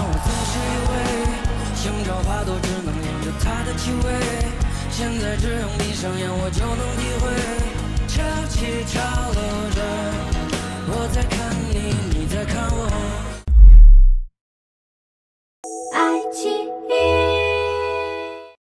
我总是以为，想找花朵，只能闻着它的气味。现在，只用闭上眼，我就能体会。